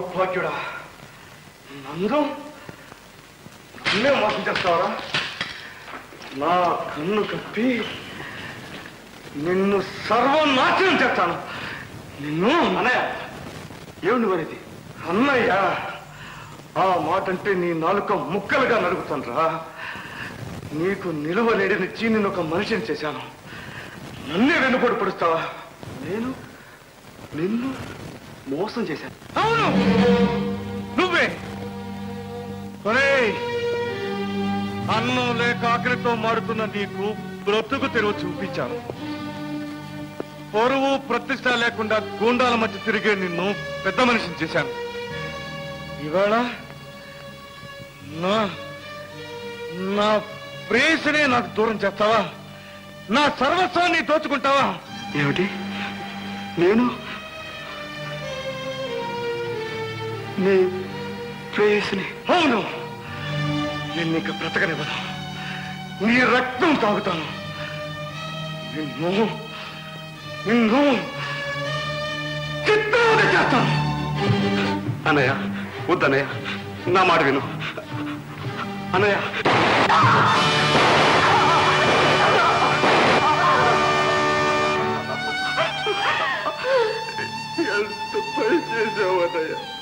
దౌర్భాగ్యుడా నందు నన్నే మోసం చేస్తావరా? నా కన్ను కప్పి నిన్ను సర్వనాశనం చేస్తాను. నిన్ను అన్నయ్య ఏమిటి మరిది? అన్నయ్య ఆ మాట అంటే నీ నాలుక ముక్కలుగా నడుగుతానరా నీకు నిలువ లేడనిచ్చి నేను ఒక మనిషిని చేశాను. నన్నే వెన్నుపోటు పడుస్తావా? నేను? నిన్ను? మోసం చేశాను అవును. నువ్వే. అన్నం లేక ఆకలితో మాడుతున్న నీకు బ్రతుకు తెరువు చూపించాను. పొరువు ప్రతిష్ట లేకుండా గూండాల మధ్య తిరిగే నిన్ను పెద్ద మనిషిని చేశాను. ఇవాళ నా నా ప్రేయసినే నాకు దూరం చేస్తావా? నా సర్వస్వాన్ని దోచుకుంటావా? ఏమిటి? నేను నీ ప్రేయసిని. అవును. నేను నీకు బ్రతకనివ్వను. నీ రక్తం తాగుతాను. నిన్ను నిన్ను చిత్రవద చేస్తాను. అన్నయ్య వద్దన్నయ్య నా మాట విను. అన్నయ్య. ఎంత పని చేసావు అన్నయ్య?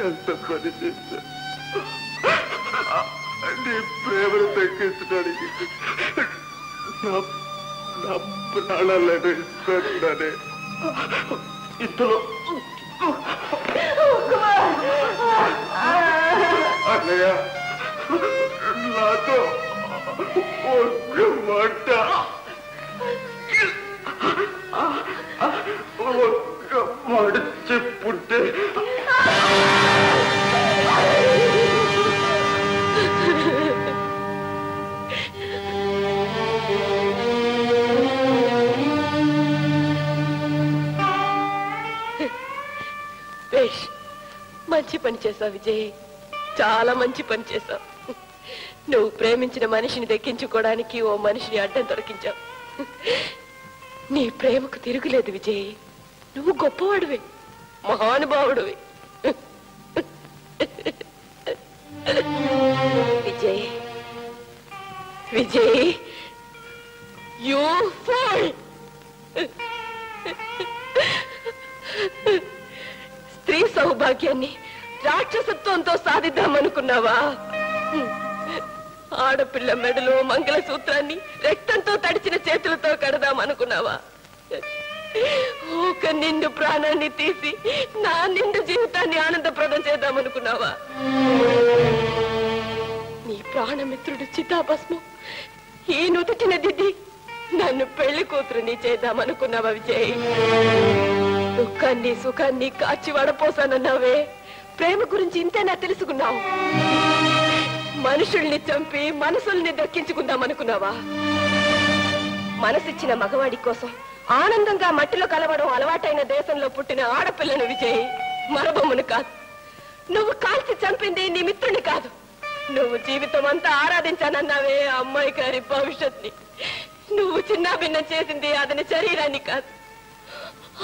ఎంత పని చేశావు నీ ప్రేమను తగ్గించడానికి నా ప్రాణాలను ఇస్తానే ఇంతలో అన్నయ్య నాతో ఒక్క మాట ఒక్క మాట చెప్పుంటే మంచి పని చేశావు విజయ్. చాలా మంచి పని చేశావు. నువ్వు ప్రేమించిన మనిషిని దక్కించుకోవడానికి ఓ మనిషిని అడ్డం దొరికించావు. నీ ప్రేమకు తిరుగులేదు విజయ్. నువ్వు గొప్పవాడివి. మహానుభావుడివి. విజయ్. విజయ్. You fool. స్త్రీ సౌభాగ్యాన్ని రాక్షసత్వంతో సాధిద్దామనుకున్నావా? ఆడపిల్ల మెడలో మంగళసూత్రాన్ని రక్తంతో తడిచిన చేతులతో కడదామనుకున్నావా? ఒక నిండు ప్రాణాన్ని తీసి నా నిండు జీవితాన్ని ఆనందప్రదం చేద్దామనుకున్నావా? నీ ప్రాణమిత్రుడు చితాభస్మం. ఈ నుదుటిన దిద్ది నన్ను పెళ్ళి కూతురుని చేద్దామనుకున్నావా విజయ్? దుఃఖాన్ని సుఖాన్ని కాచి వడపోసానన్నావే ప్రేమ గురించి ఇంతేనా తెలుసుకున్నావు. మనుషుల్ని చంపి మనసుల్ని దక్కించుకుందామనుకున్నావా? మనసిచ్చిన మగవాడి కోసం ఆనందంగా మట్టిలో కలవడం అలవాటైన దేశంలో పుట్టిన ఆడపిల్లను విజయ్ మరబొమ్మను కాదు. నువ్వు కాల్చి చంపింది నీ మిత్రుని కాదు. నువ్వు జీవితం అంతా ఆరాధించానన్నావే అమ్మాయి గారి భవిష్యత్ని. నువ్వు చిన్నాభిన్నం చేసింది అతని శరీరాన్ని కాదు.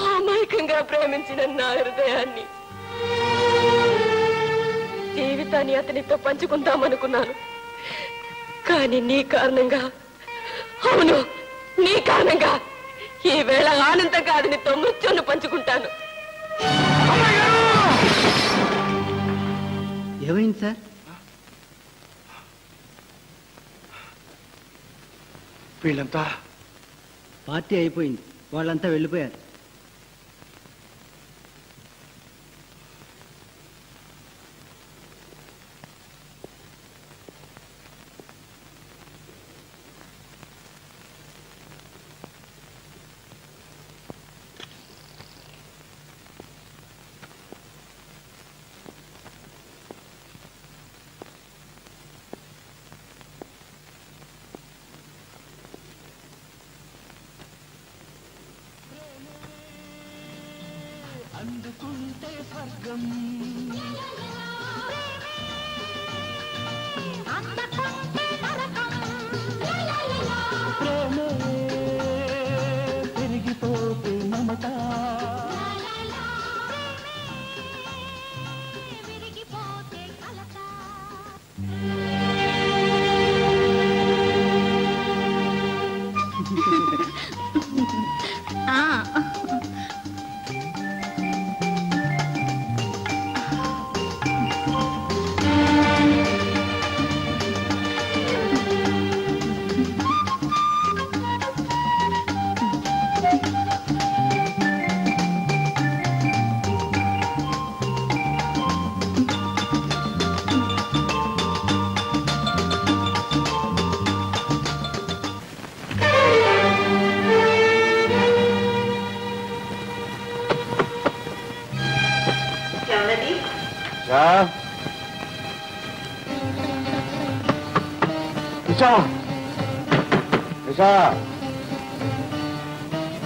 అమాయకంగా ప్రేమించిన నా హృదయాన్ని. జీవితాన్ని అతనితో పంచుకుందామనుకున్నాను. కానీ నీ కారణంగా అవును నీ కారణంగా. ఈ వేళ ఆనందంగా అతనితో మృత్యును పంచుకుంటాను. ఏమైంది సార్? వీళ్ళంతా పార్టీ అయిపోయింది. వాళ్ళంతా వెళ్ళిపోయారు. i'm farkım ఉన్నది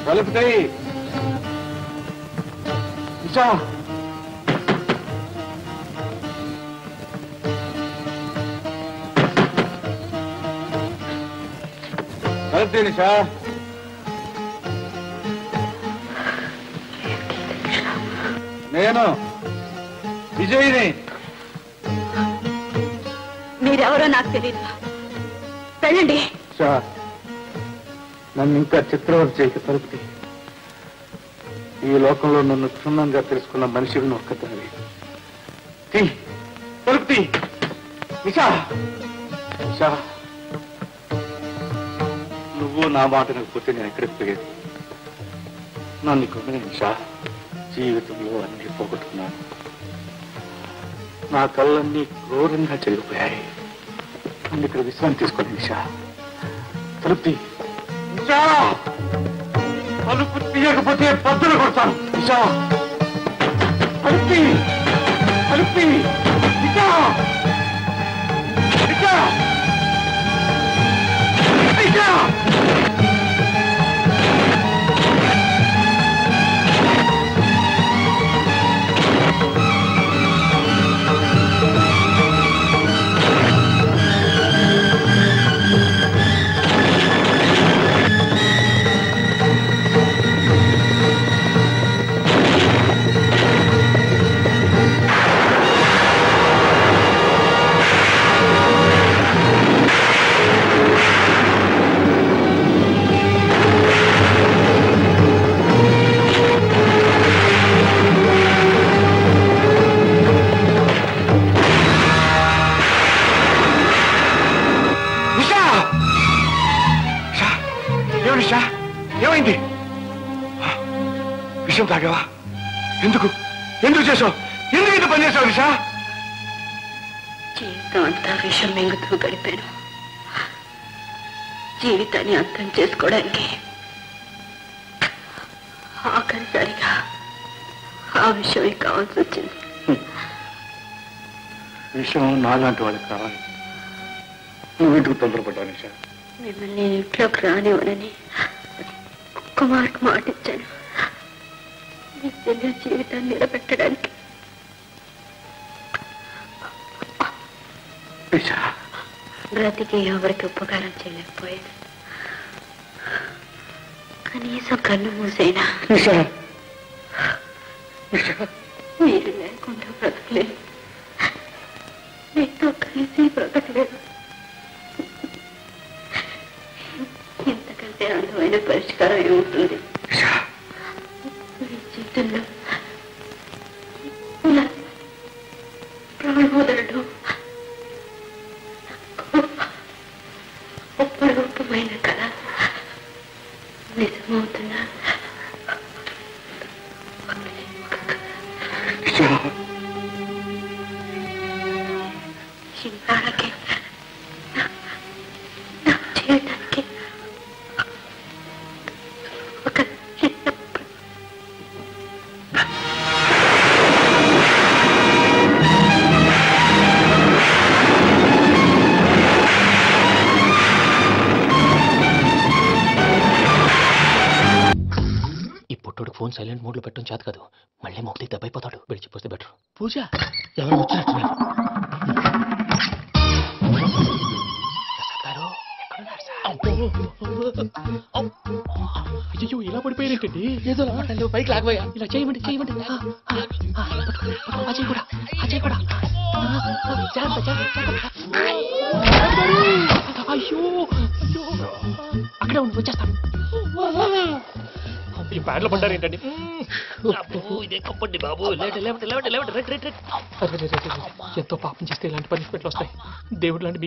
కలుపుతాయి ఇషా కలుపుతాయి నిషా నేను విజయ్ని. మీరెవరో నాకు తెలియదు వెళ్ళండి. షా నన్ను ఇంకా చిత్రవత చేయక తలుపుతి. ఈ లోకంలో నన్ను క్షుణ్ణంగా తెలుసుకున్న మనిషిని ఒక్కదాన్ని తీ తలుపుతి. నిషా. నిషా. నువ్వు నా మాట పోతే నేను ఎక్కడికి పోయేది? నన్ను కొన్ని నిషా. జీవితంలో అన్ని పోగొట్టుకున్నాను. నా కళ్ళన్నీ క్రూరంగా చెల్లిపోయాయి నన్ను ఇక్కడ విశ్రాంతి తీసుకోండి నిషా. తలుపు నిషా! తలుపు తీయకపోతే పద్దులు కొడతాను. నిషా! తలుపు తలుపు నిషా! ఎందుకు? ఎందుకు చేసావు ఎందుకు ఇంత పని చేసావు నిషా జీవితం అంతా విషం మింగుతూ గడిపాను. జీవితాన్ని అంతం చేసుకోవడానికి ఆఖరిసరిగా ఆ విషయమే కావాల్సి వచ్చింది. విషయం నాలాంటి వాళ్ళకి కావాలి. నువ్వు ఇంటికి తొందరపడ్డావు నిషా మిమ్మల్ని నేను ఇంట్లోకి రానివ్వనని కుమార్కి మాట చెల్లి జీవితాన్ని నిలబెట్టడానికి. బ్రతికి ఎవరికి ఉపకారం చేయలేకపోయాను కనీసం కన్ను మూసైనా. మీరు లేకుండా బ్రతకలేదు. మీతో కలిసి బ్రతకలేదు. ఇంతకంటే అందమైన పరిష్కారం ఏముంటుంది? నిషా పుట్టుడు ఫోన్ సైలెంట్ మోడ్లో పెట్టడం చేత కాదు. మళ్ళీ మొక్కటి దెబ్బైపోతాడు. విడిచిపోతే బెటర్. పూజ! ఎవరు వచ్చినట్టున్నారు? అయ్యో ఇలా పడిపోయినట్టండి ఏదో లాటండి పైకి లాగబోయా. ఇలా చేయమండి చేయమండి చేయి కూడా చేయి కూడా. అయ్యో! అక్కడే ఉండి వచ్చేస్తాను. ఈ బ్యాడ్లో పడ్డారు ఏంటండి? ఇదే కప్పండి బాబు. లేవండి లేవండి లేవండి లేవండి. Right right right. ఎంతో పాపం చేస్తే ఇలాంటి పనిష్మెంట్లు వస్తాయి? దేవుడు లాంటి